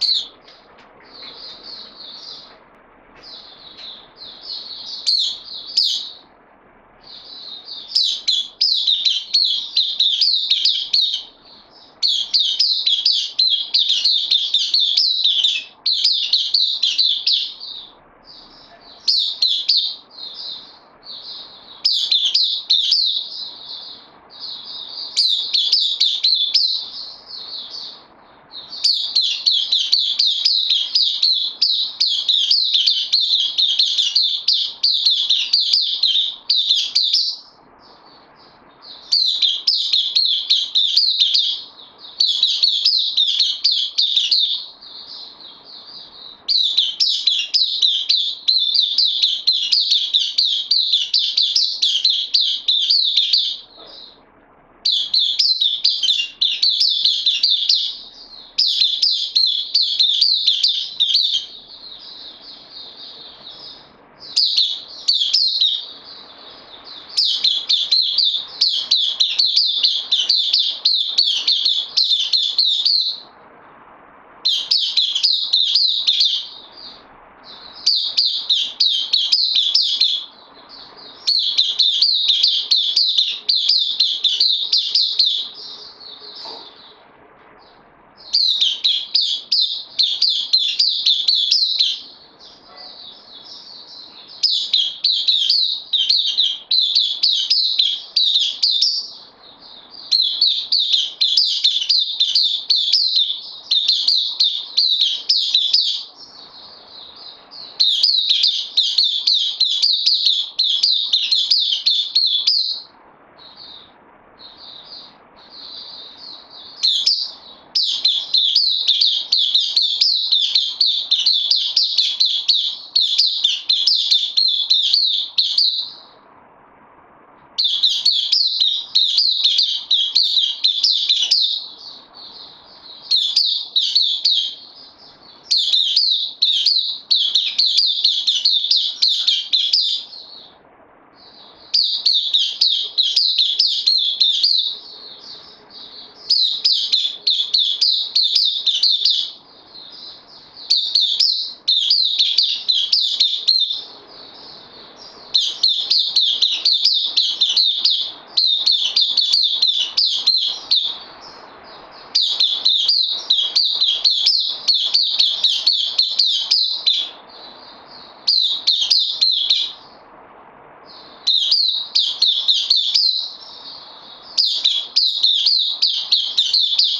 you